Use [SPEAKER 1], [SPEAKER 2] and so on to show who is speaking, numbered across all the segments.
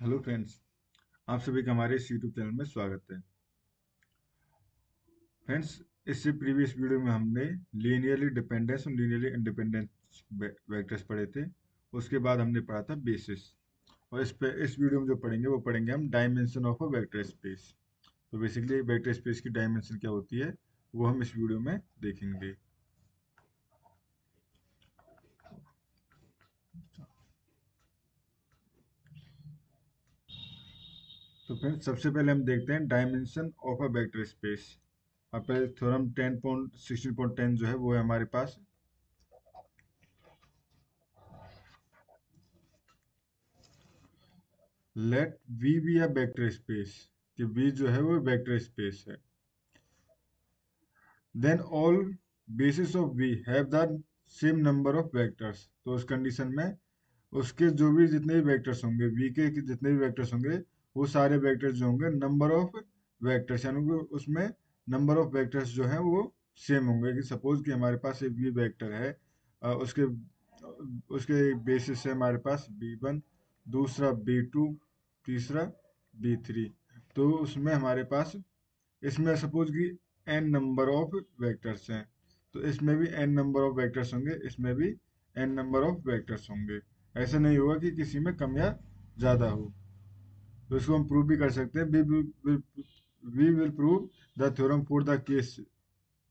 [SPEAKER 1] Hello friends, आप सभी का हमारे इस यूट्यूब चैनल में स्वागत है। फ्रेंड्स इससे प्रीवियस वीडियो में हमने लीनियरली डिपेंडेंस और लीनियरली इंडिपेंडेंस वेक्टर्स पढ़े थे। उसके बाद हमने पढ़ा था बेसिस और इस पे, इस वीडियो में जो पढ़ेंगे, वो पढ़ेंगे हम dimension of a vector space तो बेसिकली वेक्टर स्पेस की डायमेंशन क्या होती है, वो हम इस वीडियो में देखेंगे। तो फ्रेंड्स, सबसे पहले हम देखते हैं dimension of a vector space अब पहले थ्योरम 10.16.10 जो है, वो है हमारे पास। Let V be a vector space कि वी जो है, वो वेक्टर स्पेस है। Then all basis of V have the same number of vectors तो उस कंडीशन में उसके जो भी जितने भी वेक्टर्स होंगे वी के जितने भी वेक्टर्स होंगे वो सारे वेक्टर्स जो होंगे नंबर ऑफ़ वेक्टर्स यानी कि उसमें नंबर ऑफ़ वेक्टर्स जो है वो सेम होंगे कि सपोज़ कि हमारे पास एक वी वेक्टर है उसके उसके बेसिस से हमारे पास बी वन दूसरा बी टू तीसरा बी थ्री तो उसमें हमारे पास, इसमें सपोज़ कि एन नंबर ऑफ़ वेक्टर्स हैं तो इसमें भी एन नंबर ऑफ़ वेक्टर्स होंगे, इसमें भी एन नंबर ऑफ़ वेक्टर्स होंगे, ऐसा नहीं होगा कि किसी में कम या ज़्यादा हो। तो इसको हम प्रूव भी कर सकते हैं। We will prove the theorem for the case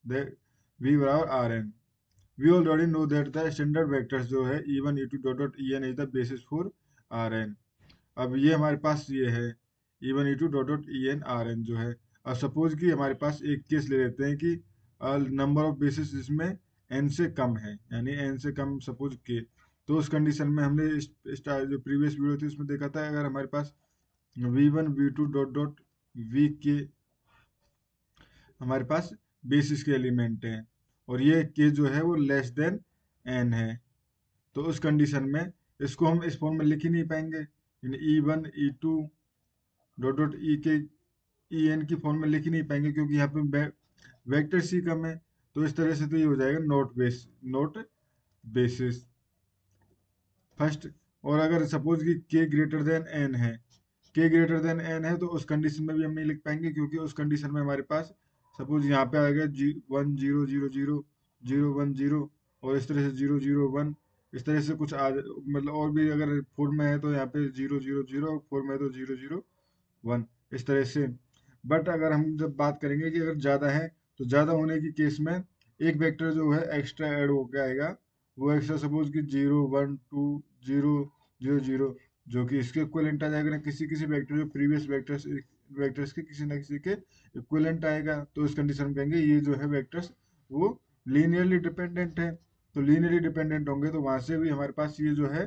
[SPEAKER 1] V बराबर R N we already know that the standard vectors जो है E one E two dot dot E N is the basis for R N अब ये हमारे पास ये है E one E two dot dot E N R N जो है। अब सपोज़ कि हमारे पास एक केस ले लेते हैं कि नंबर ऑफ़ बेसिस जिसमें एन से कम है यानी एन से कम सपोज़ के तो उस कंडीशन में हमने इस, इस जो प्रीवियस वीडियो थी उसमें देखा था अगर हमारे पास V one V two dot dot V K हमारे पास बेसिस के एलिमेंट हैं और ये के जो है वो लेस देन एन है। तो उस कंडीशन में इसको हम इस फॉर्म में लिख ही नहीं पाएँगे। E one E two dot dot E K E N की फॉर्म में लिख ही नहीं पाएँगे क्योंकि यहाँ पे वेक्टर सी कम है। तो इस तरह से तो ये हो जाएगा not base not basis first और अगर सपोज़ कि के ग्रेटर देन एन है के ग्रेटर देन एन है तो उस कंडीशन में भी हम नहीं लिख पाएँगे, क्योंकि उस कंडीशन में हमारे पास सपोज़ यहाँ पे आएगा जी one zero zero zero zero one zero और इस तरह से ज़ीरो ज़ीरो वन इस तरह से कुछ आ मतलब और भी अगर फोर में है तो यहाँ पे ज़ीरो ज़ीरो ज़ीरो फोर में है तो ज़ीरो ज़ीरो वन इस तरह से। बट अगर हम जब बात करेंगे कि अगर ज़्यादा है तो ज़्यादा होने की केस में एक वेक्टर जो है एक्स्ट्रा ऐड होकर आएगा, वो एक्स्ट्रा सपोज़ कि zero one two zero zero zero जो कि इसके इक्वलेंट आ जाएगा ना किसी किसी वेक्टर जो प्रीवियस वेक्टर्स वेक्टर्स के किसी ना किसी के इक्वलेंट आएगा तो इस कंडीशन में कहेंगे ये जो है वेक्टर्स वो लीनियरली डिपेंडेंट है। तो लीनियरली डिपेंडेंट होंगे तो वहाँ से भी हमारे पास ये जो है,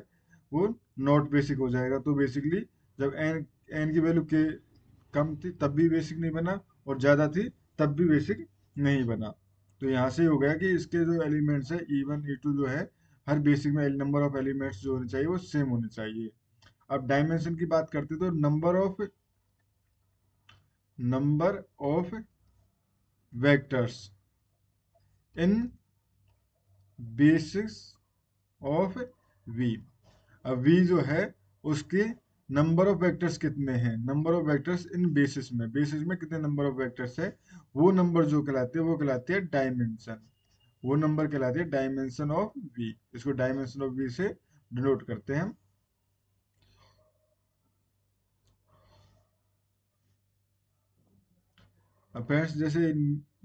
[SPEAKER 1] वो नॉट बेसिक हो जाएगा। तो बेसिकली जब एन एन की वैल्यू के कम थी, तब भी बेसिक नहीं बना, और ज़्यादा थी, तब भी बेसिक नहीं बना। तो यहाँ से हो गया कि इसके जो एलिमेंट्स है ई वन ई टू जो है, हर बेसिक में नंबर ऑफ़ एलिमेंट्स जो होने चाहिए, वो सेम होने चाहिए। अब डायमेंशन की बात करते तो number of number of vectors in basis of V अब वी जो है, उसके नंबर ऑफ़ वेक्टर्स कितने हैं? Number of vectors in basis में। बेसिस में कितने नंबर ऑफ़ वेक्टर्स है? वो नंबर जो कहलाते हैं, वो कहलाते हैं डायमेंशन वो नंबर कहलाते हैं डायमेंशन ऑफ़ वी इसको डायमेंशन ऑफ़ वी से डिनोट करते हैं हम। अब फ्रेंड्स जैसे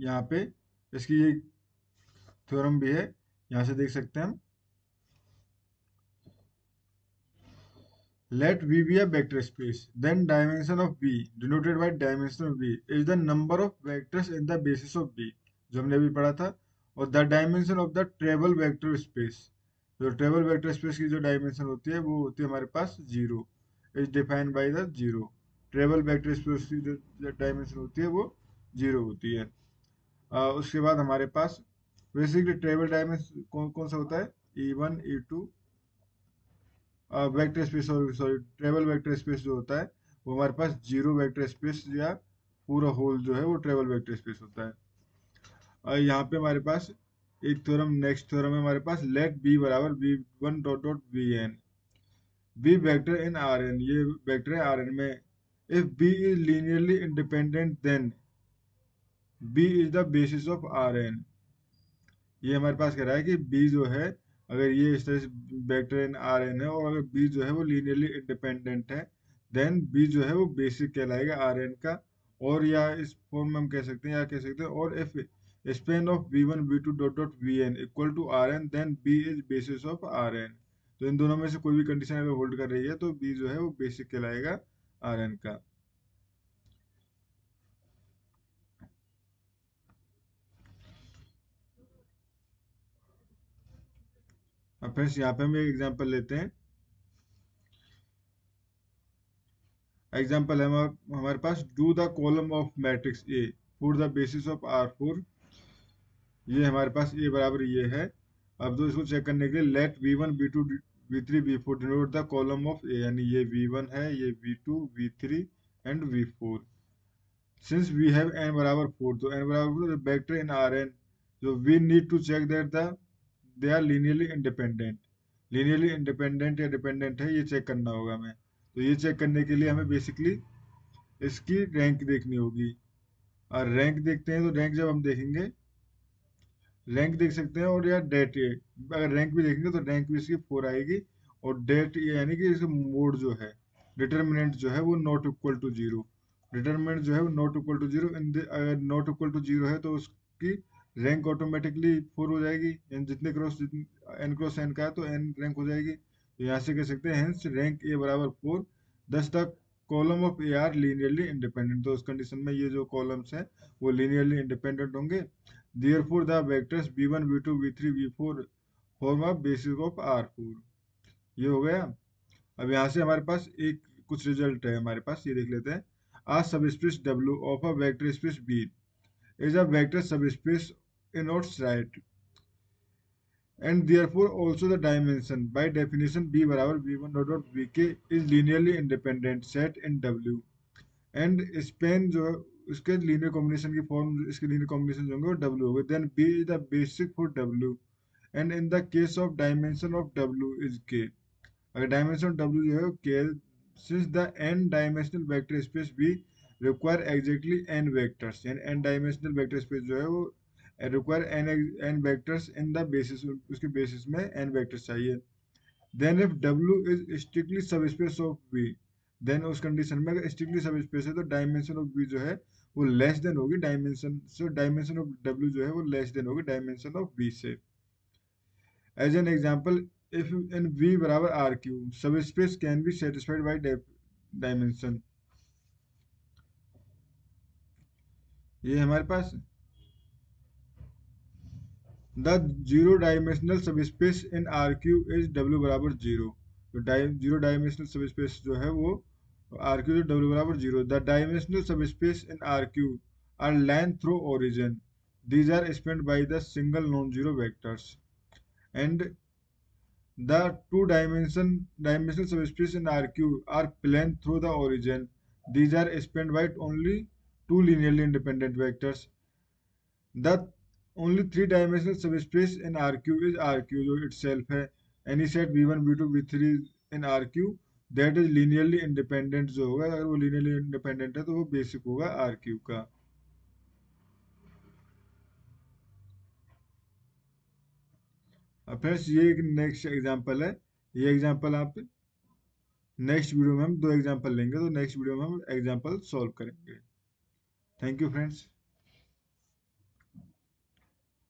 [SPEAKER 1] यहाँ पे, इसकी ये थ्योरम भी है, यहाँ से देख सकते हैं हम। Let v be a vector space, then dimension of v, denoted by dimension of v, is the number of vectors in the basis of v, जो हमने अभी पढ़ा था, और the dimension of the trivial vector space जो trivial vector space की जो dimension होती है, वो होती है हमारे पास zero is defined by the zero trivial vector space की जो डायमेंशन होती है, वो ज़ीरो होती है। आ, उसके बाद हमारे पास बेसिकली ट्रेवल डायमेंशन कौन कौन सा होता है? E one E two vector space sorry trivial vector space जो होता है वो हमारे पास ज़ीरो वेक्टर स्पेस या पूरा होल जो है वो ट्रेवल वेक्टर स्पेस होता है। और यहाँ पे हमारे पास एक थ्योरम नेक्स्ट थ्योरम है हमारे पास लेट बी बराबर B one dot dot B N B vector in R N ये वेक्टर है आर एन में। If B is linearly independent then B is the basis of R N ये हमारे पास कह रहा है कि बी जो है, अगर ये इस तरह से वेक्टर इन आर एन है और अगर बी जो है वो लीनियरली इंडिपेंडेंट है देन बी जो है वो बेसिक कहलाएगा आर एन का। और या इस फॉर्म में हम कह सकते हैं, या कह सकते हैं, और if span of V one V two dot dot V N equal to R N then B is basis of R N तो इन दोनों में से कोई भी कंडीशन अगर होल्ड कर रही है तो बी जो है वो बेसिक कहलाएगा आर एन का। अब फ्रेंड्स यहाँ पे हम एक एग्जांपल लेते हैं। एग्जांपल है, हमारे पास do the column of matrix A for the basis of R four ये हमारे पास ए बराबर ये है। अब तो इसको चेक करने के लिए let V one V two V three V four denote the column of A यानी ये वी वन है, ये V two V three and V four since we have N बराबर फोर तो एन बराबर वेक्टर इन आर एन जो we need to check that the they are linearly independent linearly independent या dependent है, ये चेक करना होगा हमें। तो ये चेक करने के लिए हमें बेसिकली इसकी रैंक देखनी होगी। और रैंक देखते हैं तो रैंक जब हम देखेंगे रैंक देख सकते हैं और या डेट ये, अगर रैंक भी देखेंगे तो रैंक भी इसकी फोर आएगी। और डेट ये यानी कि इसका मोड जो है डिटर्मिनेंट जो है वो not equal to zero determinant जो है वो नॉट इक्वल टू ज़ीरो अगर नॉट इक्वल टू ज़ीरो है तो उसकी रैंक ऑटोमेटिकली फोर हो जाएगी। एन जितने क्रॉस एन क्रॉस एन का है तो एन रैंक हो जाएगी। तो यहाँ से कह सकते हैं हेंस रैंक ए बराबर फोर दस तक column of A are linearly independent तो उस कंडीशन में ये जो कॉलम्स हैं वो लीनियरली इंडिपेंडेंट होंगे। Therefore, the vectors v1, v2, v3, v4 form a basis of R4. ये हो गया। अब यहाँ से हमारे पास एक कुछ रिज़ल्ट है हमारे पास ये देख लेते हैं। आ subspace W of a vector space B is a vector subspace in its right and therefore, also the dimension, by definition, B बराबर V1 dot dot VK is linearly independent, set in W. And span जो उसके linear combination की form इसके linear combination होंगे वो W होंगे। Then B is the basic for W and in the case of dimension of W is K अगर dimension of W जो है K since the N dimensional vector space B require exactly N vectors यानी N dimensional vector space जो है, वो require N N vectors in the basis उसके basis में N vectors चाहिए। Then if W is strictly subspace of B then उस condition में अगर स्ट्रिक्टली सब स्पेस है तो डायमेंशन ऑफ़ बी जो है, वो लेस देन होगी dimension so dimension of W जो है, वो लेस देन होगी डायमेंशन ऑफ़ बी से। As an example if in V बराबर R Q? Subspace can be satisfied by dimension ये हमारे पास the zero dimensional subspace in R Q is W बराबर zero zero dimensional subspace जो है वो R Q W बराबर zero the dimensional subspace in R Q are lines through origin these are spanned by the single non zero vectors and the two dimension dimensional subspace in R Q are planes through the origin these are spanned by only two linearly independent vectors the only three dimensional subspace in rq is rq जो itself है। Any set v1 v2 v3 in rq that is linearly independent जो होगा। अगर वो linearly independent है तो वो basic होगा आर क्यू का। फ्रेंड्स ये एक नेक्स्ट एग्जांपल है। ये एग्जांपल आप नेक्स्ट वीडियो में हम दो एग्जांपल लेंगे तो नेक्स्ट वीडियो में हम एग्जांपल सॉल्व करेंगे। Thank you friends